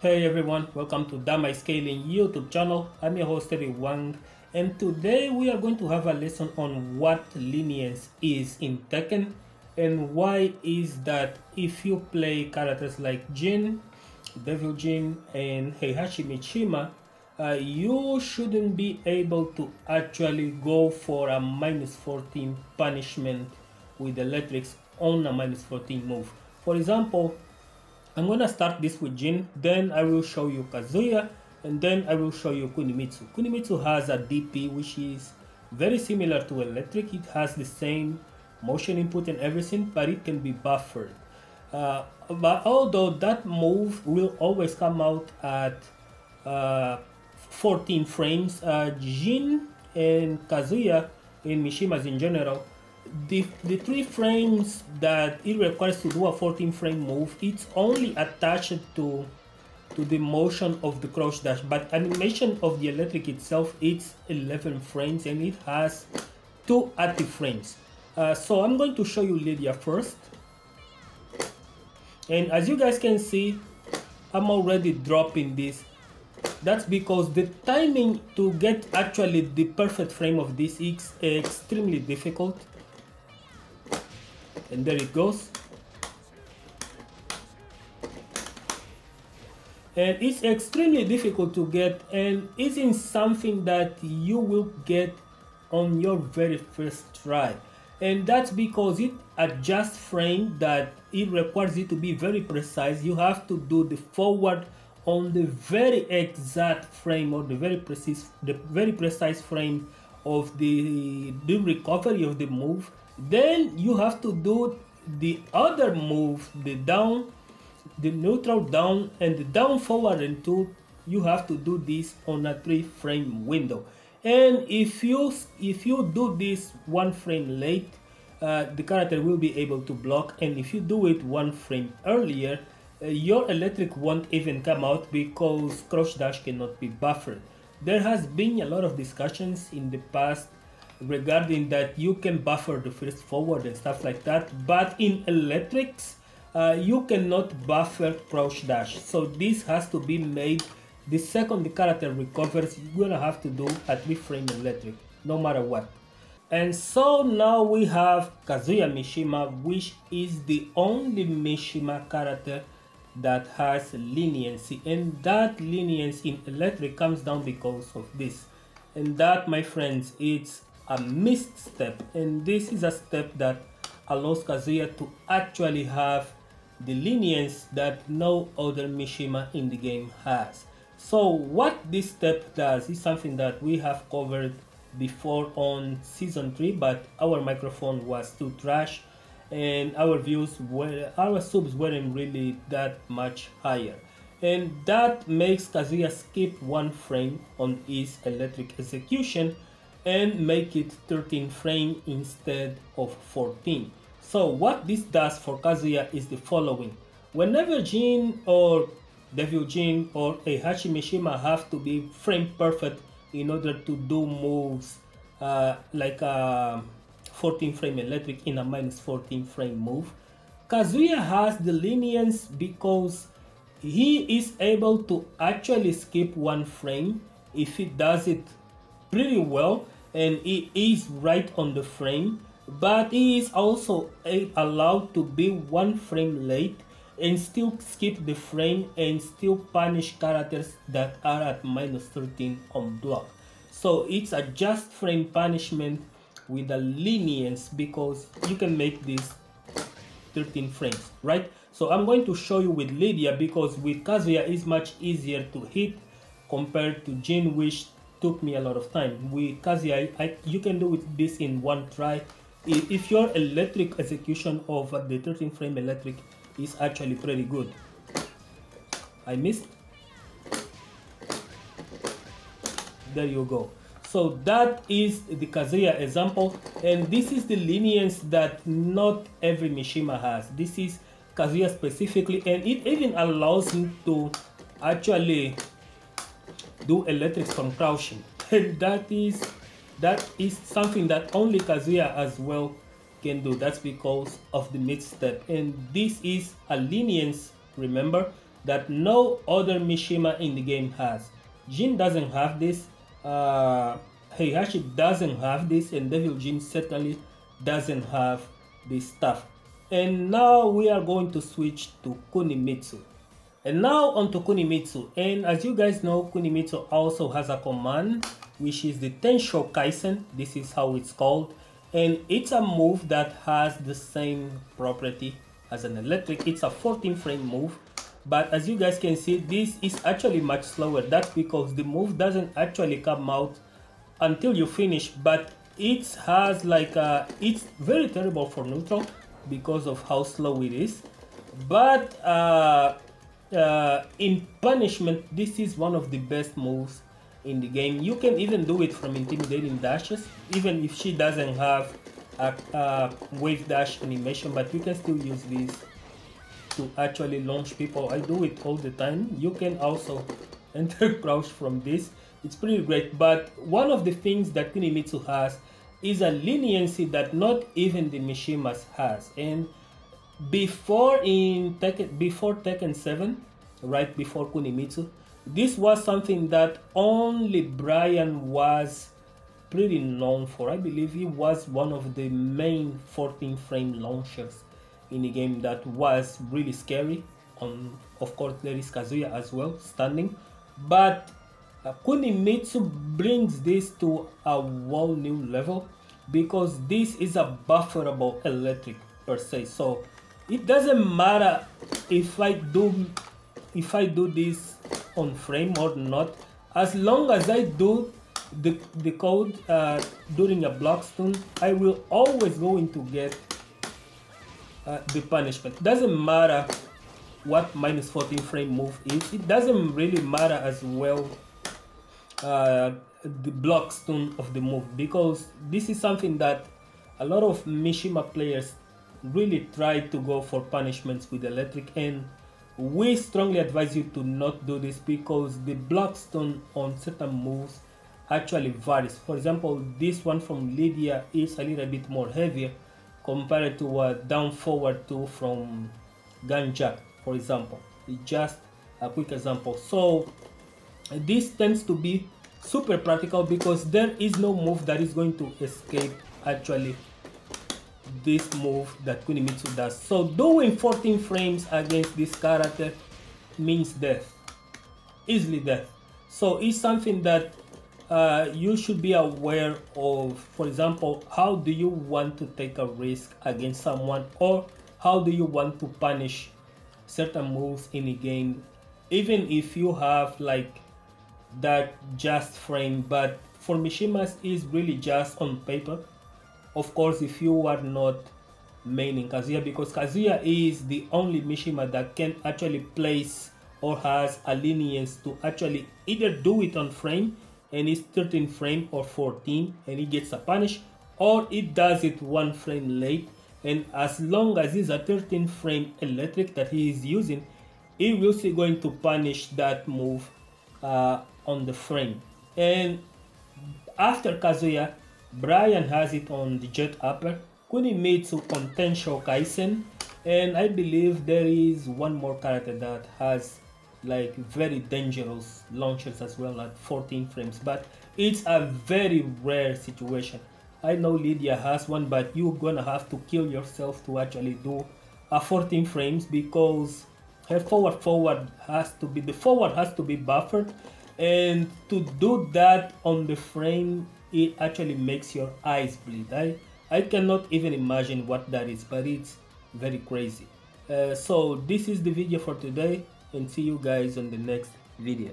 Hey everyone, welcome to DamageXcaling YouTube channel. I'm your host Eddie Wang and today we are going to have a lesson on what lenience is in Tekken and why is that if you play characters like Jin, Devil Jin and Heihachi Mishima, uh, you shouldn't be able to actually go for a minus 14 punishment with electrics on a minus 14 move. For example, I'm gonna start this with Jin, then I will show you Kazuya, and then I will show you Kunimitsu. Kunimitsu has a DP which is very similar to electric. It has the same motion input and everything, but it can be buffered. Uh, but although that move will always come out at uh, 14 frames, uh, Jin and Kazuya in Mishimas in general the, the three frames that it requires to do a 14 frame move, it's only attached to to the motion of the crouch dash, but animation of the electric itself, it's 11 frames and it has two active frames. Uh, so I'm going to show you Lydia first. And as you guys can see, I'm already dropping this. That's because the timing to get actually the perfect frame of this is extremely difficult and there it goes. And it's extremely difficult to get and isn't something that you will get on your very first try. And that's because it adjusts frame that it requires you to be very precise. You have to do the forward on the very exact frame or the very precise the very precise frame of the the recovery of the move then you have to do the other move, the down, the neutral down and the down forward and two. You have to do this on a three frame window. And if you if you do this one frame late, uh, the character will be able to block. And if you do it one frame earlier, uh, your electric won't even come out because crouch dash cannot be buffered. There has been a lot of discussions in the past regarding that you can buffer the first forward and stuff like that but in electrics uh, you cannot buffer crouch dash. So this has to be made the second the character recovers you're gonna have to do a three frame electric no matter what. And so now we have Kazuya Mishima which is the only Mishima character that has leniency. And that leniency in electric comes down because of this. And that my friends it's a mist step and this is a step that allows Kazuya to actually have the lenience that no other Mishima in the game has. So what this step does is something that we have covered before on season 3 but our microphone was too trash and our views were our subs weren't really that much higher and that makes Kazuya skip one frame on his electric execution and make it 13 frame instead of 14. So what this does for Kazuya is the following. Whenever Jin or Devil Jin or Heihachi Mishima have to be frame perfect in order to do moves uh, like a 14 frame electric in a minus 14 frame move, Kazuya has the lenience because he is able to actually skip one frame if he does it pretty well and it is right on the frame but it is also allowed to be one frame late and still skip the frame and still punish characters that are at minus 13 on block. So it's a just frame punishment with a lenience because you can make this 13 frames right? So i'm going to show you with lydia because with kazuya is much easier to hit compared to jin which took me a lot of time. With Kazuya, I, you can do this in one try. If your electric execution of the 13 frame electric is actually pretty good. I missed. There you go. So that is the Kazuya example and this is the lenience that not every Mishima has. This is Kazuya specifically and it even allows him to actually do electric from crouching. And that is that is something that only Kazuya as well can do. That's because of the mid step. And this is a lenience, remember, that no other Mishima in the game has. Jin doesn't have this, uh, Heihachi doesn't have this, and Devil Jin certainly doesn't have this stuff. And now we are going to switch to Kunimitsu. And now on to Kunimitsu. And as you guys know, Kunimitsu also has a command, which is the Tensho Kaisen. This is how it's called. And it's a move that has the same property as an electric. It's a 14 frame move. But as you guys can see, this is actually much slower. That's because the move doesn't actually come out until you finish. But it has like, a, it's very terrible for neutral because of how slow it is. But uh, uh, in punishment, this is one of the best moves in the game. You can even do it from intimidating dashes, even if she doesn't have a, a wave dash animation, but you can still use this to actually launch people. I do it all the time. You can also enter crouch from this. It's pretty great, but one of the things that Kunimitsu has is a leniency that not even the Mishimas has. And before in Tekken, before Tekken 7, right before Kunimitsu, this was something that only Brian was pretty known for. I believe he was one of the main 14 frame launchers in the game that was really scary. Um, of course, there is Kazuya as well, standing. But uh, Kunimitsu brings this to a whole new level because this is a bufferable electric per se. So it doesn't matter if I do if I do this on frame or not, as long as I do the, the code uh, during a block stun, I will always going to get uh, the punishment. Doesn't matter what minus 14 frame move is. It doesn't really matter as well uh, the block stun of the move because this is something that a lot of Mishima players really try to go for punishments with electric and we strongly advise you to not do this because the block stun on certain moves actually varies. For example, this one from Lydia is a little bit more heavier compared to a down forward two from Ganja, for example. Just a quick example. So this tends to be super practical because there is no move that is going to escape actually this move that Kunimitsu does. So doing 14 frames against this character means death, easily death. So it's something that uh, you should be aware of. For example, how do you want to take a risk against someone or how do you want to punish certain moves in a game even if you have like that just frame but for Mishimas is really just on paper of course if you are not maining Kazuya because Kazuya is the only Mishima that can actually place or has a lenience to actually either do it on frame and it's 13 frame or 14 and he gets a punish or it does it one frame late. And as long as it's a 13 frame electric that he is using he will see going to punish that move uh, on the frame. And after Kazuya Brian has it on the jet upper, Kunimitsu on Tensho Kaisen, and I believe there is one more character that has like very dangerous launchers as well at 14 frames, but it's a very rare situation. I know Lydia has one, but you're gonna have to kill yourself to actually do a 14 frames because her forward forward has to be the forward has to be buffered and to do that on the frame it actually makes your eyes bleed. I, I cannot even imagine what that is, but it's very crazy. Uh, so this is the video for today and see you guys on the next video.